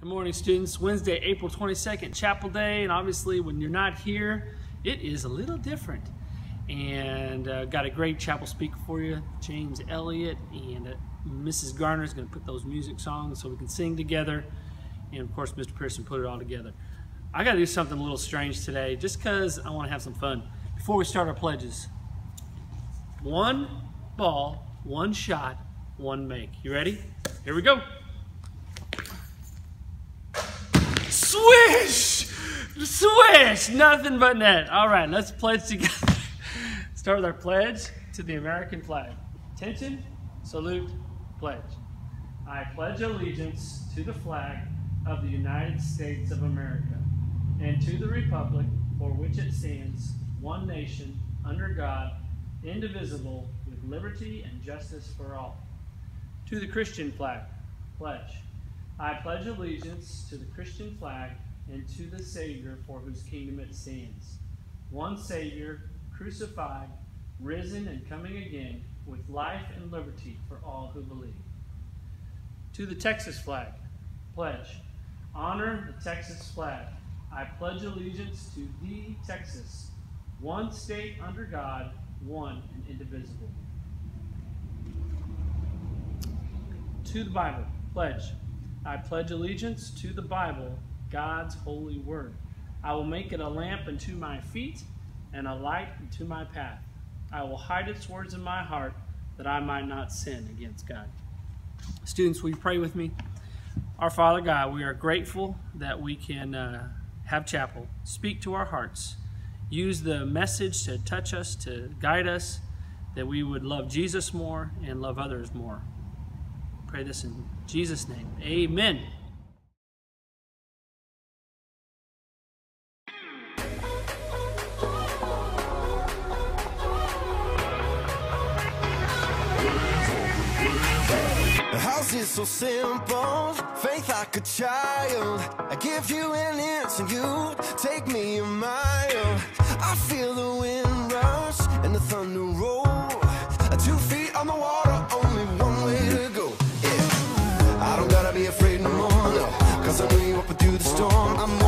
Good morning, students. Wednesday, April 22nd, Chapel Day, and obviously when you're not here, it is a little different. And uh, got a great chapel speaker for you, James Elliott, and uh, Mrs. Garner is going to put those music songs so we can sing together. And of course, Mr. Pearson put it all together. I got to do something a little strange today, just because I want to have some fun. Before we start our pledges, one ball, one shot, one make. You ready? Here we go. Swish! Swish! Nothing but net. All right, let's pledge together. Start with our pledge to the American flag. Attention, salute, pledge. I pledge allegiance to the flag of the United States of America and to the republic for which it stands, one nation, under God, indivisible, with liberty and justice for all. To the Christian flag, pledge. I pledge allegiance to the Christian flag and to the Savior for whose kingdom it stands. One Savior, crucified, risen, and coming again, with life and liberty for all who believe. To the Texas flag, pledge. Honor the Texas flag. I pledge allegiance to the Texas, one state under God, one and indivisible. To the Bible, pledge. I pledge allegiance to the Bible, God's holy word. I will make it a lamp unto my feet and a light unto my path. I will hide its words in my heart that I might not sin against God. Students, will you pray with me? Our Father God, we are grateful that we can uh, have chapel. Speak to our hearts. Use the message to touch us, to guide us, that we would love Jesus more and love others more. Pray this in Jesus' name. Amen. The house is so simple, faith like a child. I give you an inch and you take me a mile. I feel the wind rush and the thunder roll. Two feet on the water, I'm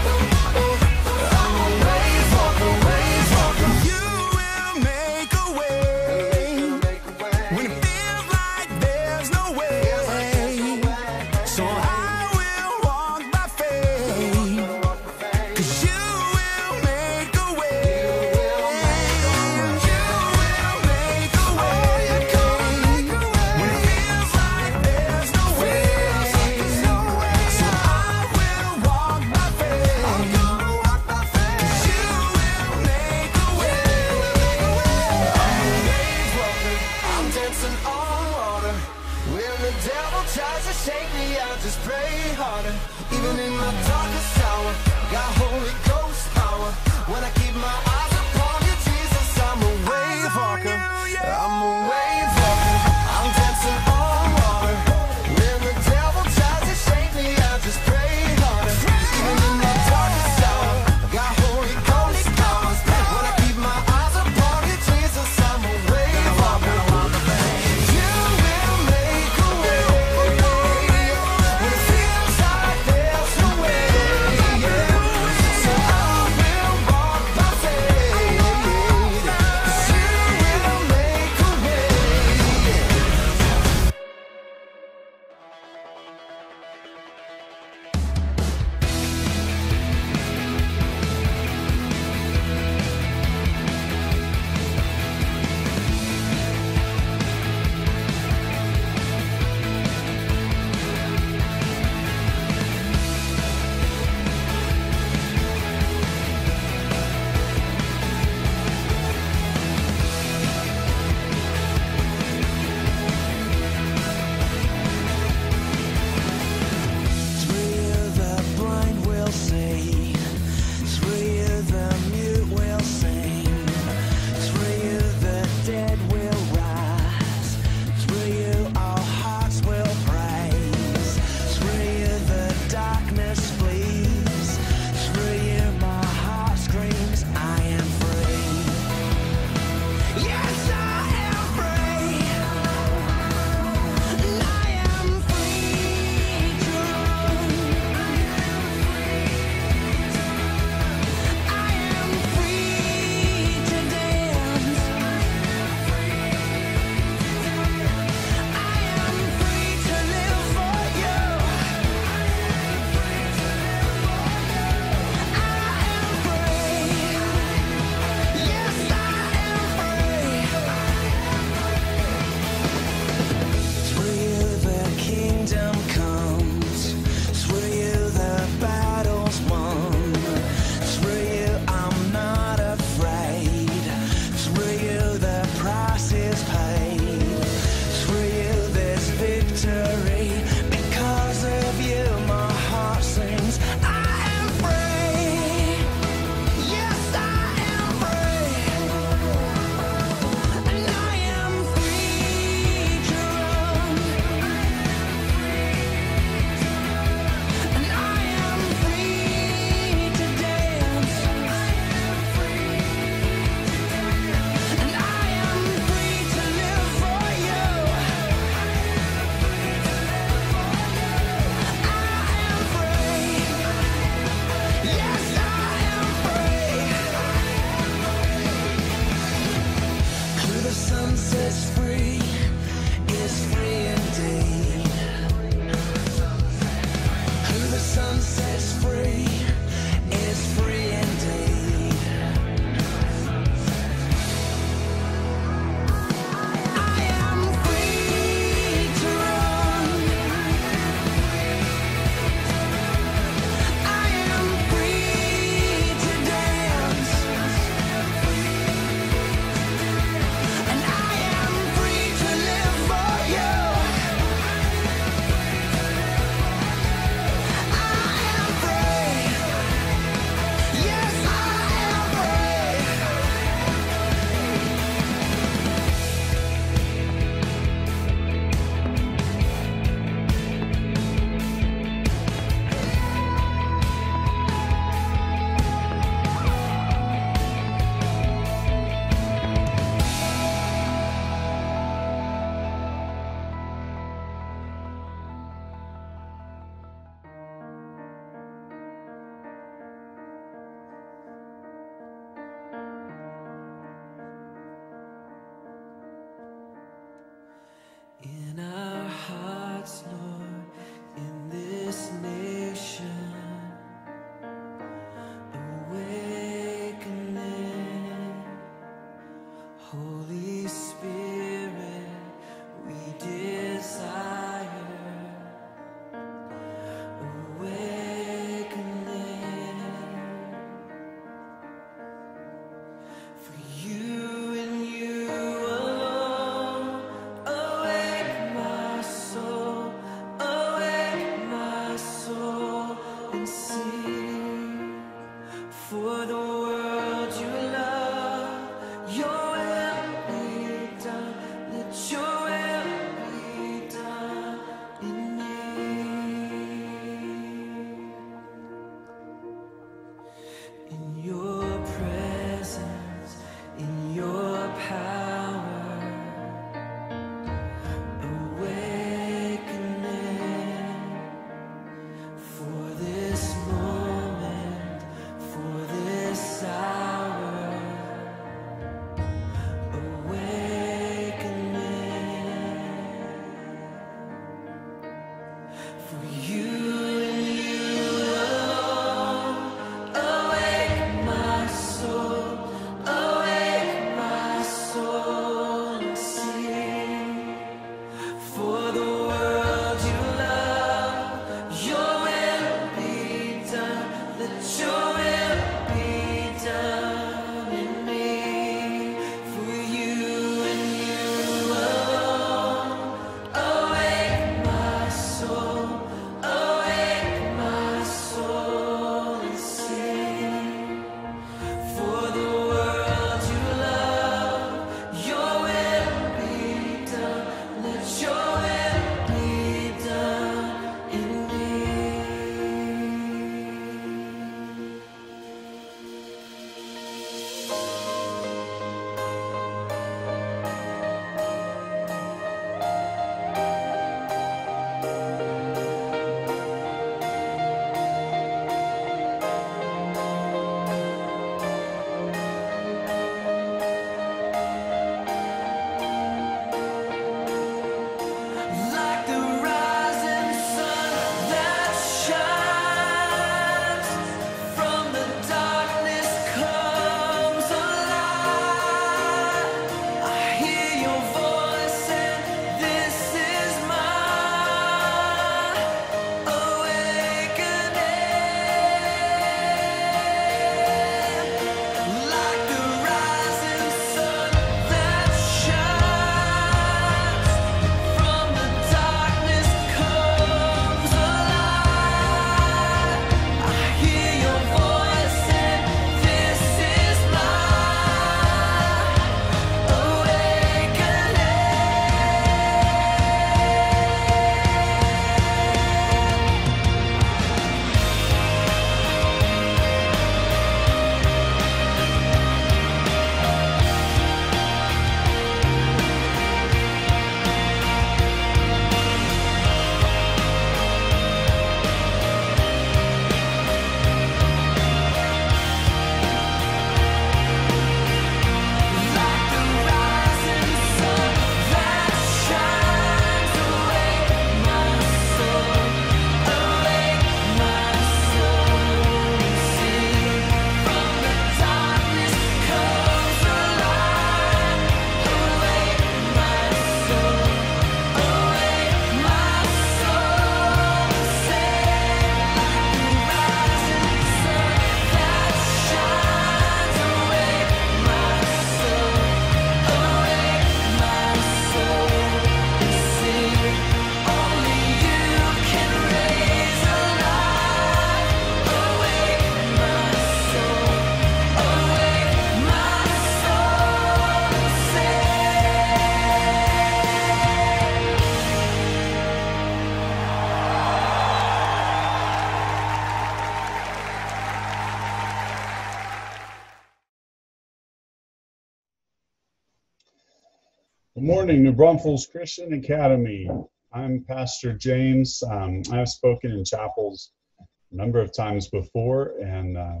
morning, New Braunfels Christian Academy. I'm Pastor James. Um, I've spoken in chapels a number of times before, and uh,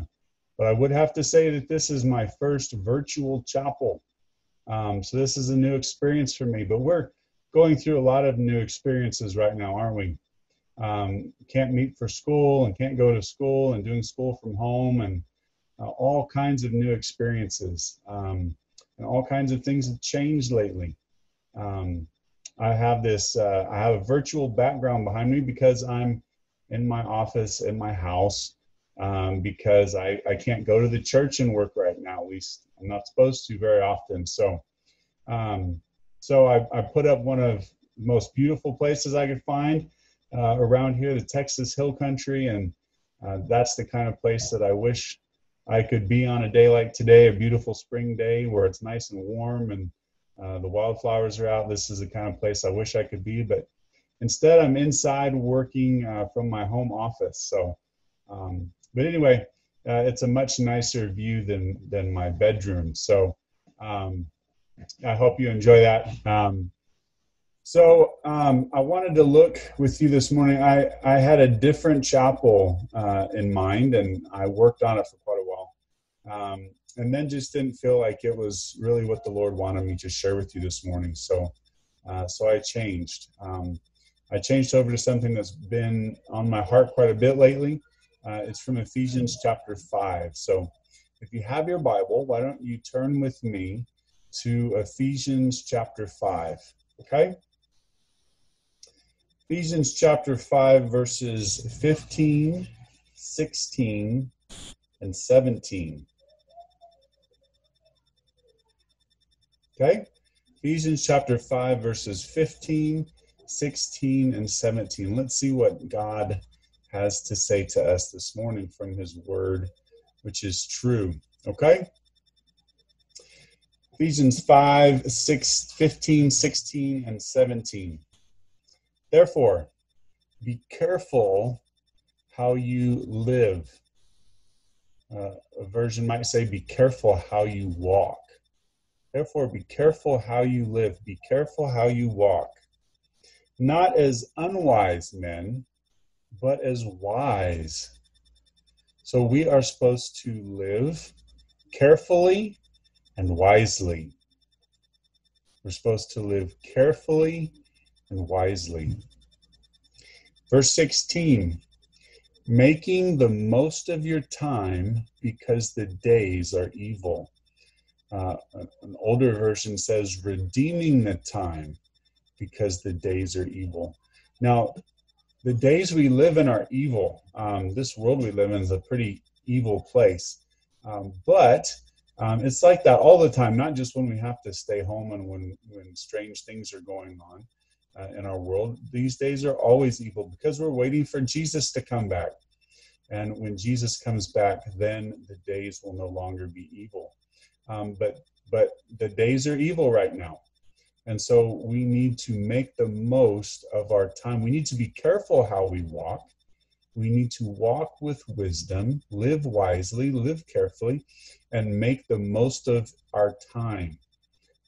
but I would have to say that this is my first virtual chapel. Um, so this is a new experience for me. But we're going through a lot of new experiences right now, aren't we? Um, can't meet for school and can't go to school and doing school from home and uh, all kinds of new experiences um, and all kinds of things have changed lately. Um, I have this, uh, I have a virtual background behind me because I'm in my office in my house um, because I, I can't go to the church and work right now. At least I'm not supposed to very often. So, um, so I, I put up one of the most beautiful places I could find uh, around here, the Texas Hill Country, and uh, that's the kind of place that I wish I could be on a day like today, a beautiful spring day where it's nice and warm and uh, the wildflowers are out. This is the kind of place I wish I could be, but instead I'm inside working uh, from my home office. So, um, but anyway, uh, it's a much nicer view than than my bedroom. So, um, I hope you enjoy that. Um, so um, I wanted to look with you this morning. I, I had a different chapel uh, in mind, and I worked on it for quite a while, um, and then just didn't feel like it was really what the Lord wanted me to share with you this morning. So, uh, so I changed. Um, I changed over to something that's been on my heart quite a bit lately. Uh, it's from Ephesians chapter five. So, if you have your Bible, why don't you turn with me to Ephesians chapter five? Okay. Ephesians chapter 5, verses 15, 16, and 17. Okay? Ephesians chapter 5, verses 15, 16, and 17. Let's see what God has to say to us this morning from his word, which is true. Okay? Ephesians 5, 6, 15, 16, and 17. Therefore, be careful how you live. Uh, a version might say, be careful how you walk. Therefore, be careful how you live. Be careful how you walk. Not as unwise men, but as wise. So we are supposed to live carefully and wisely. We're supposed to live carefully and wisely. Verse 16 making the most of your time because the days are evil. Uh, an older version says redeeming the time because the days are evil. Now, the days we live in are evil. Um, this world we live in is a pretty evil place. Um, but um, it's like that all the time, not just when we have to stay home and when, when strange things are going on uh, in our world. These days are always evil because we're waiting for Jesus to come back. And when Jesus comes back, then the days will no longer be evil. Um, but but the days are evil right now, and so we need to make the most of our time. We need to be careful how we walk. We need to walk with wisdom, live wisely, live carefully, and make the most of our time.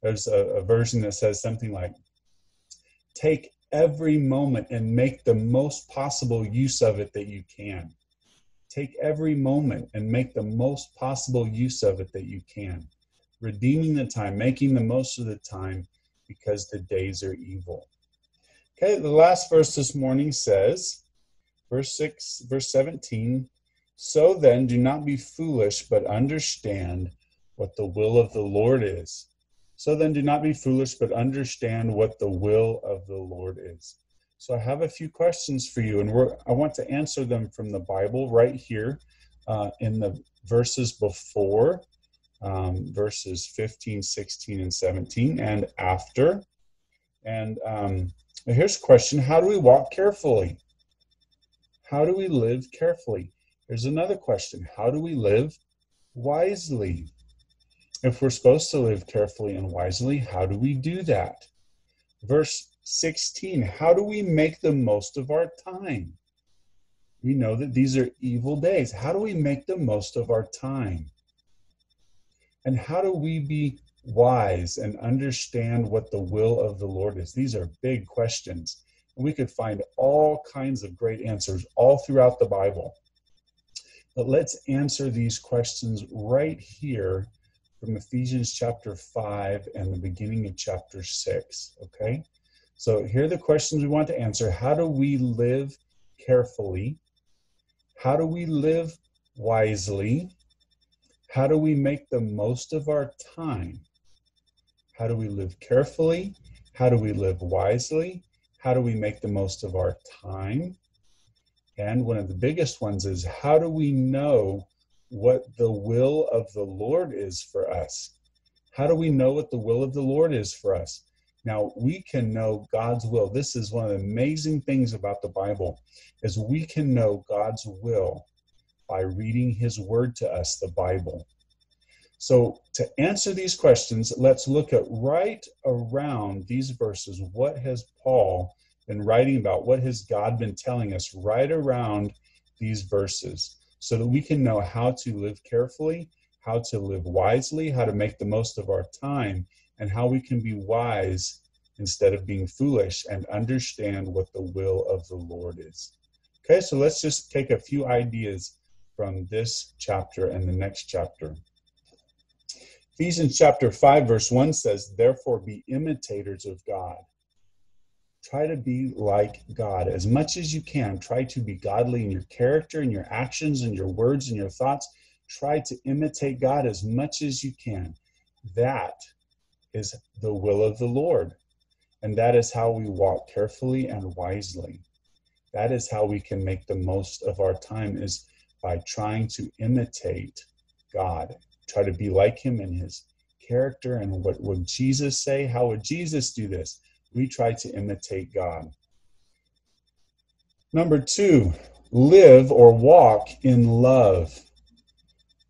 There's a, a version that says something like, take every moment and make the most possible use of it that you can. Take every moment and make the most possible use of it that you can. Redeeming the time, making the most of the time because the days are evil. Okay, the last verse this morning says, verse 6, verse 17, so then do not be foolish, but understand what the will of the Lord is. So then do not be foolish, but understand what the will of the Lord is. So I have a few questions for you, and I want to answer them from the Bible right here uh, in the verses before, um, verses 15, 16, and 17, and after. And um, here's a question How do we walk carefully? How do we live carefully? Here's another question How do we live wisely? If we're supposed to live carefully and wisely, how do we do that? Verse 16 How do we make the most of our time? We know that these are evil days. How do we make the most of our time? And how do we be wise and understand what the will of the Lord is? These are big questions. And we could find all kinds of great answers all throughout the Bible. But let's answer these questions right here from Ephesians chapter 5 and the beginning of chapter 6. Okay? So here are the questions we want to answer. How do we live carefully? How do we live wisely? How do we make the most of our time? How do we live carefully? How do we live wisely? How do we make the most of our time? And one of the biggest ones is how do we know what the will of the Lord is for us? How do we know what the will of the Lord is for us? Now, we can know God's will. This is one of the amazing things about the Bible is we can know God's will by reading his word to us, the Bible. So, to answer these questions, let's look at right around these verses. What has Paul been writing about? What has God been telling us right around these verses so that we can know how to live carefully, how to live wisely, how to make the most of our time, and how we can be wise instead of being foolish and understand what the will of the Lord is. Okay, so let's just take a few ideas from this chapter and the next chapter. Ephesians chapter 5, verse 1 says, Therefore be imitators of God. Try to be like God as much as you can. Try to be godly in your character and your actions and your words and your thoughts. Try to imitate God as much as you can. That is the will of the Lord. And that is how we walk carefully and wisely. That is how we can make the most of our time is by trying to imitate God. Try to be like him in his character and what would Jesus say? How would Jesus do this? We try to imitate God. Number two, live or walk in love.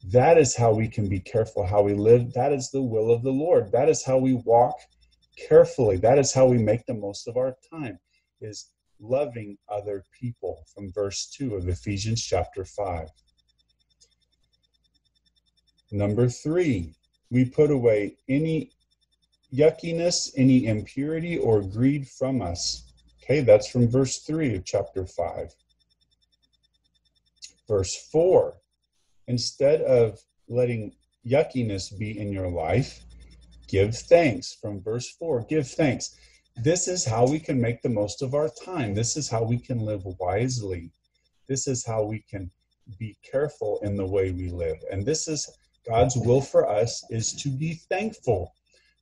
That is how we can be careful how we live. That is the will of the Lord. That is how we walk carefully. That is how we make the most of our time, is loving other people from verse 2 of Ephesians chapter 5. Number three, we put away any yuckiness, any impurity or greed from us. Okay, that's from verse 3 of chapter 5. Verse 4 instead of letting yuckiness be in your life, give thanks. From verse 4, give thanks. This is how we can make the most of our time. This is how we can live wisely. This is how we can be careful in the way we live. And this is God's will for us is to be thankful.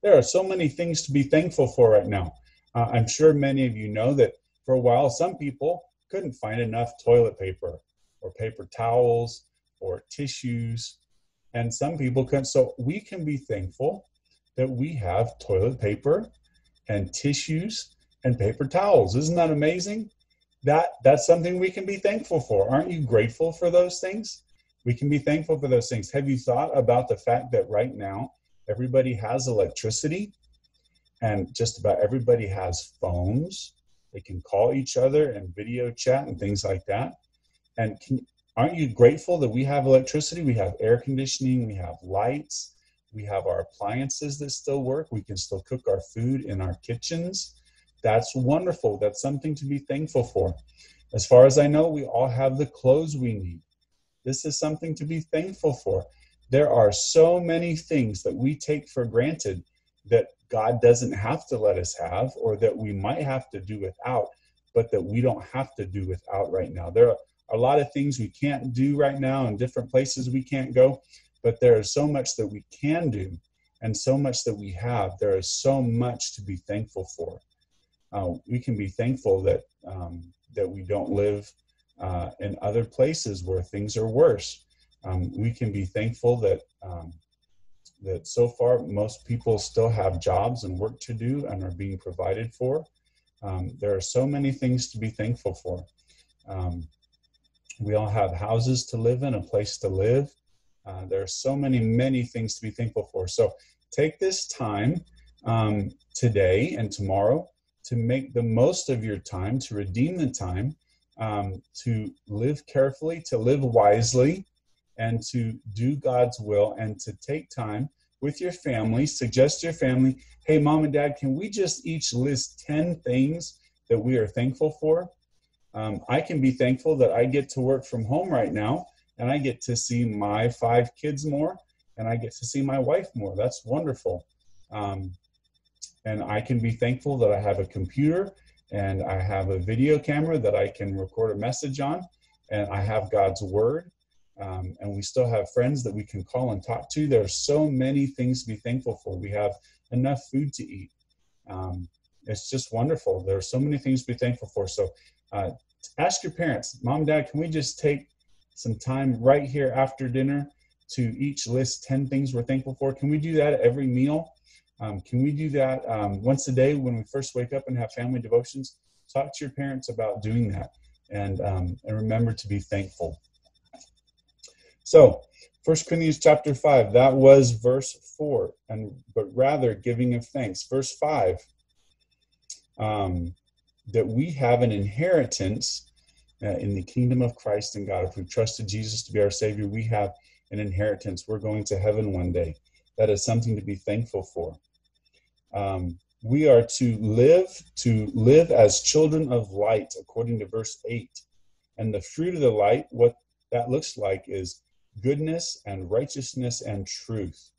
There are so many things to be thankful for right now. Uh, I'm sure many of you know that for a while, some people couldn't find enough toilet paper or paper towels or tissues. And some people can. So we can be thankful that we have toilet paper and tissues and paper towels. Isn't that amazing? That that's something we can be thankful for. Aren't you grateful for those things? We can be thankful for those things. Have you thought about the fact that right now everybody has electricity and just about everybody has phones? They can call each other and video chat and things like that. And can, aren't you grateful that we have electricity? We have air conditioning, we have lights, we have our appliances that still work. We can still cook our food in our kitchens. That's wonderful. That's something to be thankful for. As far as I know, we all have the clothes we need. This is something to be thankful for. There are so many things that we take for granted that God doesn't have to let us have, or that we might have to do without, but that we don't have to do without right now. There are a lot of things we can't do right now, and different places we can't go, but there is so much that we can do, and so much that we have. There is so much to be thankful for. Uh, we can be thankful that um, that we don't live uh, in other places where things are worse. Um, we can be thankful that um, that so far most people still have jobs and work to do and are being provided for. Um, there are so many things to be thankful for. Um, we all have houses to live in, a place to live. Uh, there are so many, many things to be thankful for. So take this time um, today and tomorrow to make the most of your time, to redeem the time, um, to live carefully, to live wisely, and to do God's will, and to take time with your family, suggest to your family, hey, mom and dad, can we just each list 10 things that we are thankful for? Um, I can be thankful that I get to work from home right now and I get to see my five kids more and I get to see my wife more. That's wonderful. Um, and I can be thankful that I have a computer and I have a video camera that I can record a message on and I have God's word. Um, and we still have friends that we can call and talk to. There are so many things to be thankful for. We have enough food to eat. Um, it's just wonderful. There are so many things to be thankful for. So uh, ask your parents, mom, dad, can we just take some time right here after dinner to each list 10 things we're thankful for? Can we do that at every meal? Um, can we do that um, once a day when we first wake up and have family devotions? Talk to your parents about doing that and, um, and remember to be thankful. So, First Corinthians chapter 5, that was verse 4, and but rather giving of thanks. Verse 5, um, that we have an inheritance uh, in the kingdom of Christ and God. If we've trusted Jesus to be our Savior, we have an inheritance. We're going to heaven one day. That is something to be thankful for. Um, we are to live to live as children of light, according to verse eight. And the fruit of the light, what that looks like, is goodness and righteousness and truth.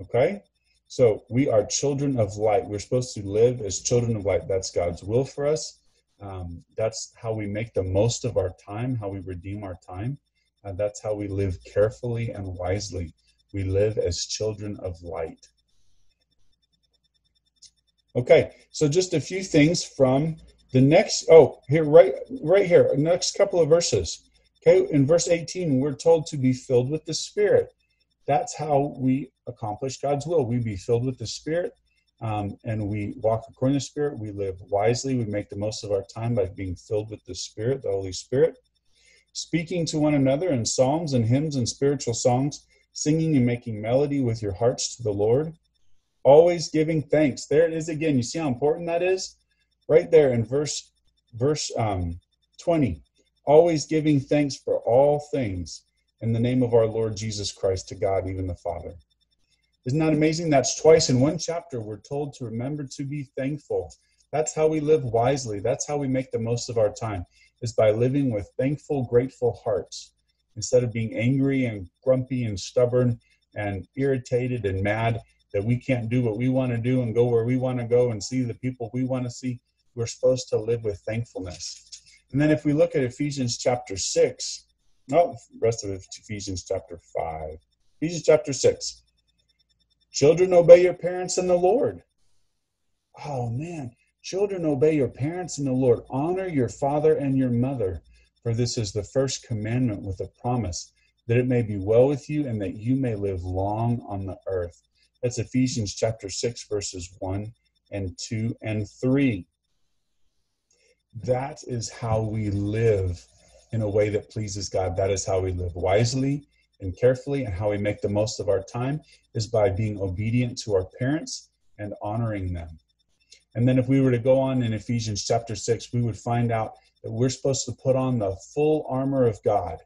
Okay, so we are children of light. We're supposed to live as children of light. That's God's will for us. Um, that's how we make the most of our time, how we redeem our time. Uh, that's how we live carefully and wisely. We live as children of light. Okay, so just a few things from the next. Oh, here, right, right here, next couple of verses. Okay, in verse 18, we're told to be filled with the Spirit. That's how we accomplish God's will. We be filled with the Spirit, um, and we walk according to the Spirit. We live wisely. We make the most of our time by being filled with the Spirit, the Holy Spirit. Speaking to one another in psalms and hymns and spiritual songs, singing and making melody with your hearts to the Lord. Always giving thanks. There it is again. You see how important that is? Right there in verse verse um, 20 always giving thanks for all things in the name of our Lord Jesus Christ to God, even the Father. Isn't that amazing? That's twice in one chapter. We're told to remember to be thankful. That's how we live wisely. That's how we make the most of our time, is by living with thankful, grateful hearts instead of being angry and grumpy and stubborn and irritated and mad that we can't do what we want to do and go where we want to go and see the people we want to see. We're supposed to live with thankfulness. And then if we look at Ephesians chapter 6, no, rest of Ephesians chapter 5. Ephesians chapter 6. Children, obey your parents in the Lord. Oh, man. Children, obey your parents in the Lord. Honor your father and your mother, for this is the first commandment with a promise that it may be well with you and that you may live long on the earth. That's Ephesians chapter 6, verses 1 and 2 and 3 that is how we live in a way that pleases God. That is how we live wisely and carefully, and how we make the most of our time is by being obedient to our parents and honoring them. And then, if we were to go on in Ephesians chapter 6, we would find out that we're supposed to put on the full armor of God.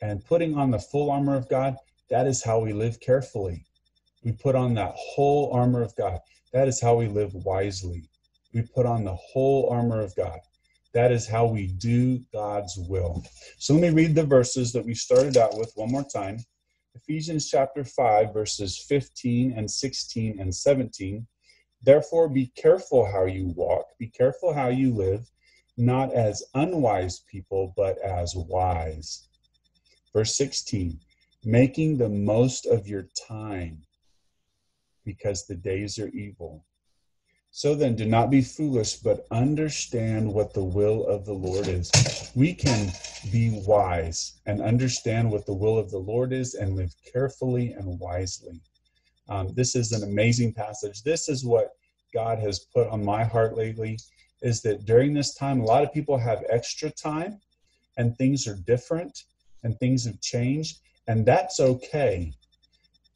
And putting on the full armor of God, that is how we live carefully. We put on that whole armor of God. That is how we live wisely we put on the whole armor of God. That is how we do God's will. So let me read the verses that we started out with one more time. Ephesians chapter 5, verses 15 and 16 and 17. Therefore, be careful how you walk, be careful how you live, not as unwise people, but as wise. Verse 16, making the most of your time because the days are evil. So then, do not be foolish, but understand what the will of the Lord is. We can be wise and understand what the will of the Lord is and live carefully and wisely. Um, this is an amazing passage. This is what God has put on my heart lately is that during this time, a lot of people have extra time and things are different and things have changed, and that's okay.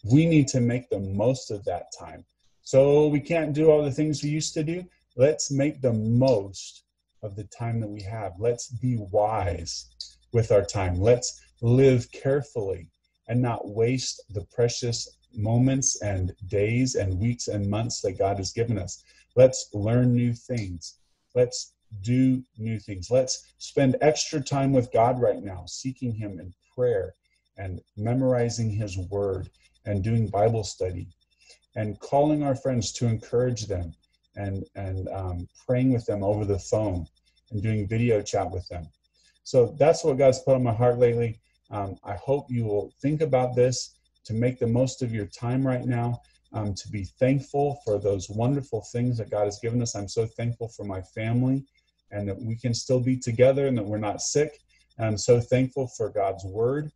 We need to make the most of that time so we can't do all the things we used to do. Let's make the most of the time that we have. Let's be wise with our time. Let's live carefully and not waste the precious moments and days and weeks and months that God has given us. Let's learn new things. Let's do new things. Let's spend extra time with God right now, seeking Him in prayer and memorizing His Word and doing Bible study and calling our friends to encourage them and, and um, praying with them over the phone and doing video chat with them. So that's what God's put on my heart lately. Um, I hope you will think about this to make the most of your time right now, um, to be thankful for those wonderful things that God has given us. I'm so thankful for my family and that we can still be together and that we're not sick. And I'm so thankful for God's word,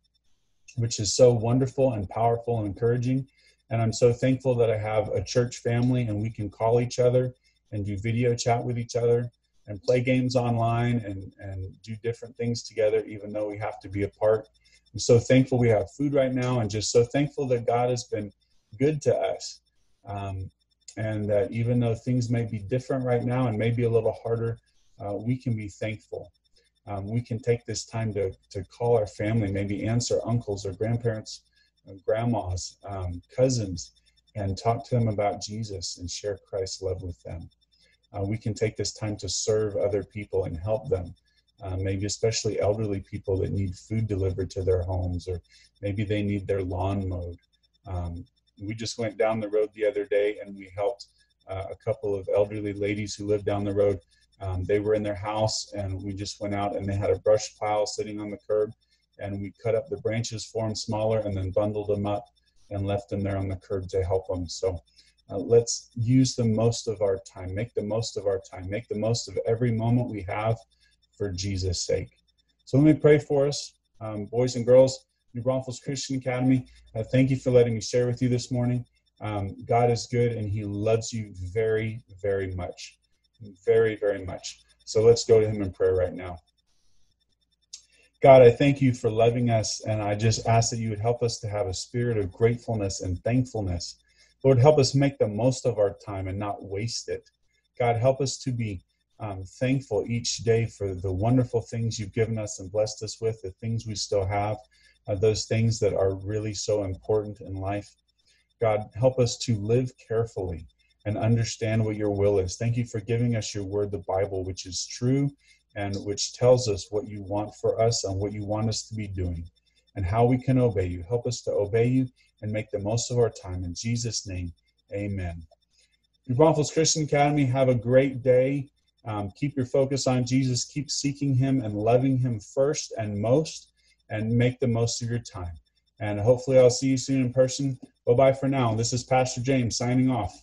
which is so wonderful and powerful and encouraging. And I'm so thankful that I have a church family and we can call each other and do video chat with each other and play games online and, and do different things together, even though we have to be apart. I'm so thankful we have food right now and just so thankful that God has been good to us. Um, and that even though things may be different right now and maybe a little harder, uh, we can be thankful. Um, we can take this time to, to call our family, maybe aunts or uncles or grandparents, grandmas, um, cousins, and talk to them about Jesus and share Christ's love with them. Uh, we can take this time to serve other people and help them. Uh, maybe especially elderly people that need food delivered to their homes, or maybe they need their lawn mowed. Um, we just went down the road the other day and we helped uh, a couple of elderly ladies who live down the road. Um, they were in their house and we just went out and they had a brush pile sitting on the curb and we cut up the branches for them smaller and then bundled them up and left them there on the curb to help them. So uh, let's use the most of our time, make the most of our time, make the most of every moment we have for Jesus' sake. So let me pray for us, um, boys and girls. New Braunfels Christian Academy. Uh, thank you for letting me share with you this morning. Um, God is good and He loves you very, very much. Very, very much. So let's go to Him in prayer right now. God, I thank you for loving us, and I just ask that you would help us to have a spirit of gratefulness and thankfulness. Lord, help us make the most of our time and not waste it. God, help us to be um, thankful each day for the wonderful things you've given us and blessed us with, the things we still have, uh, those things that are really so important in life. God, help us to live carefully and understand what your will is. Thank you for giving us your word, the Bible, which is true and which tells us what you want for us and what you want us to be doing and how we can obey you. Help us to obey you and make the most of our time. In Jesus' name, amen. New Braunfels Christian Academy, have a great day. Um, keep your focus on Jesus. Keep seeking him and loving him first and most, and make the most of your time. And hopefully, I'll see you soon in person. Bye bye for now. This is Pastor James signing off.